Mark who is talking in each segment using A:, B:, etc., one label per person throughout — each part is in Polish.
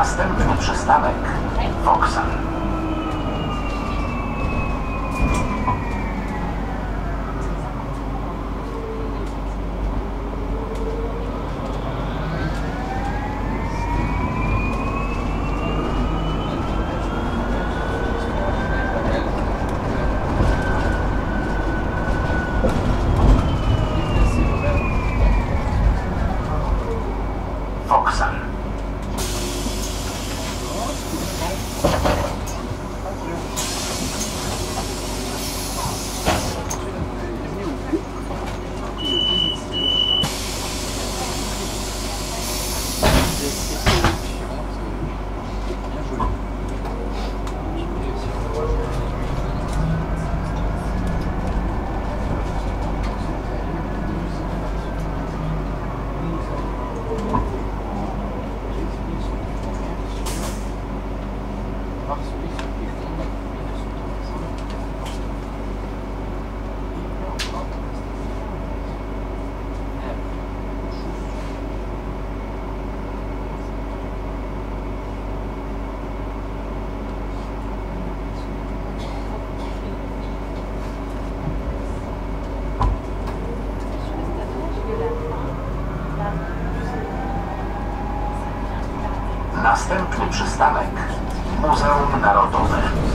A: Następny przystanek Vauxhall. Przystanek Muzeum Narodowe.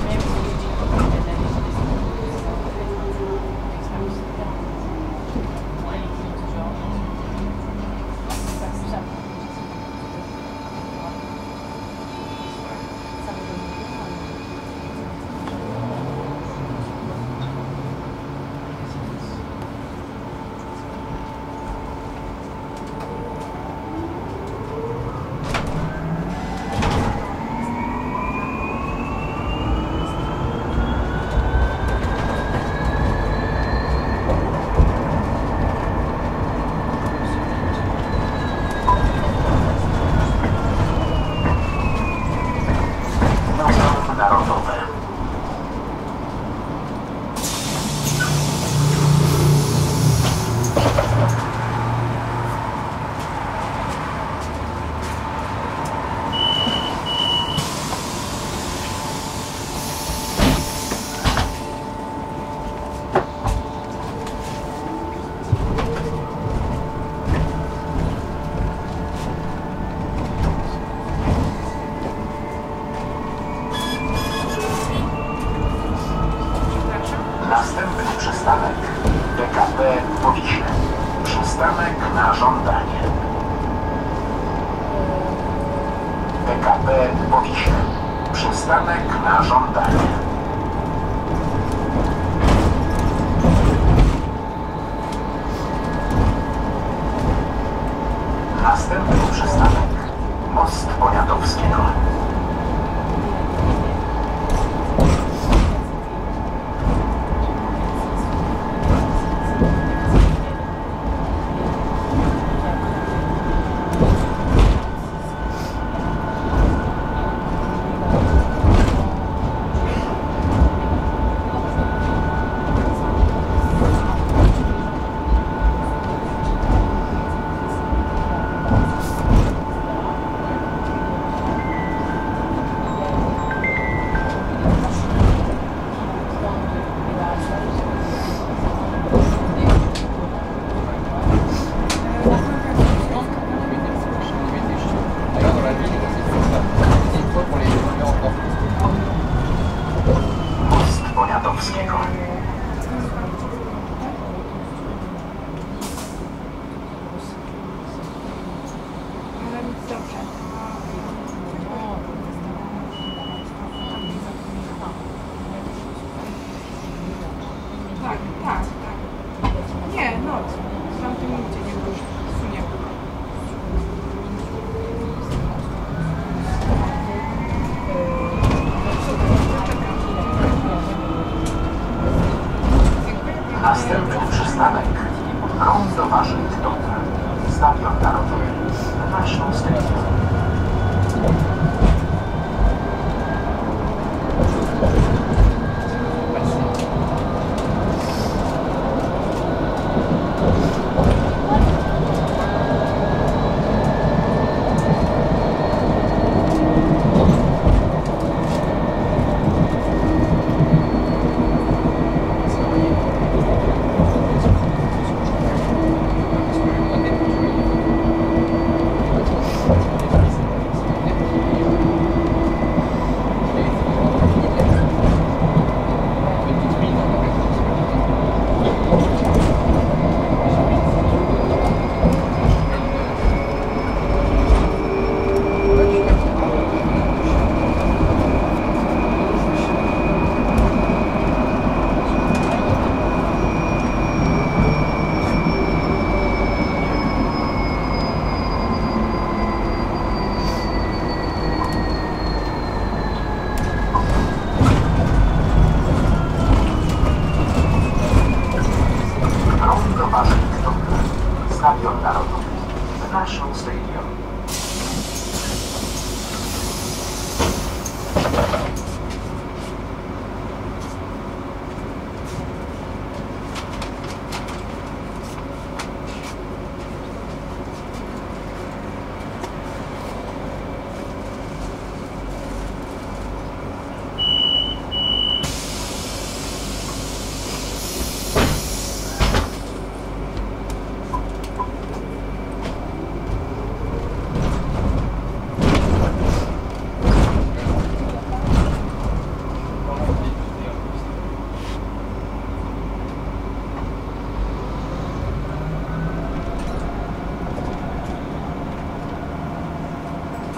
A: Stadion Narodowy, the National Stadium.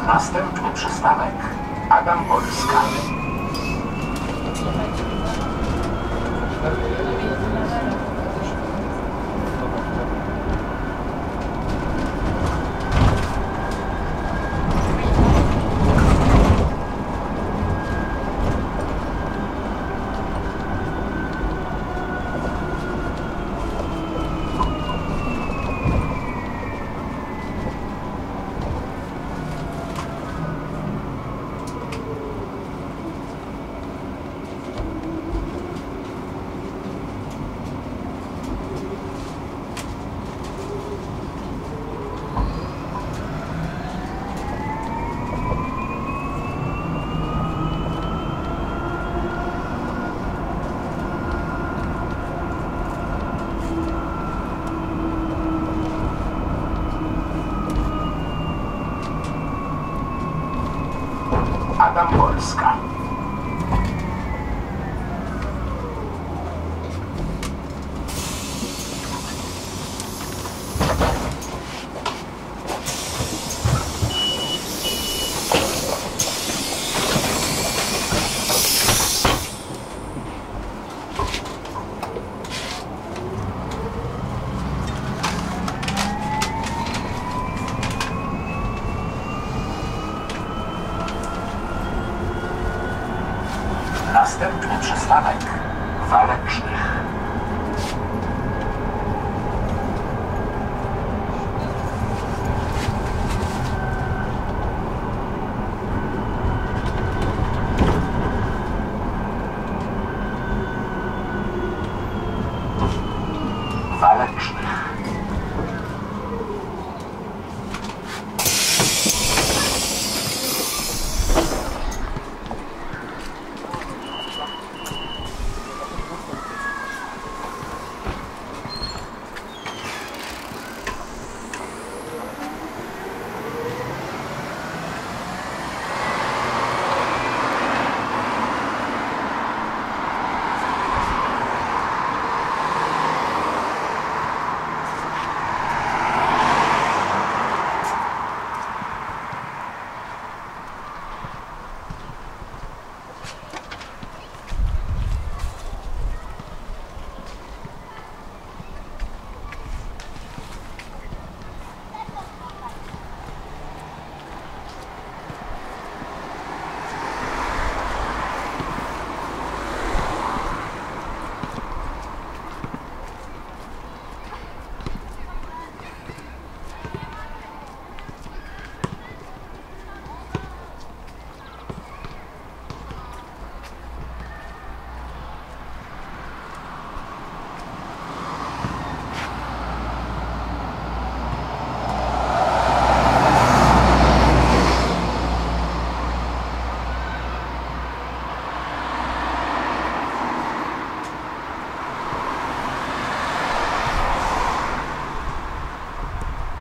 A: Następny przystanek Adam Polska. Adam Polska. Następny przystanek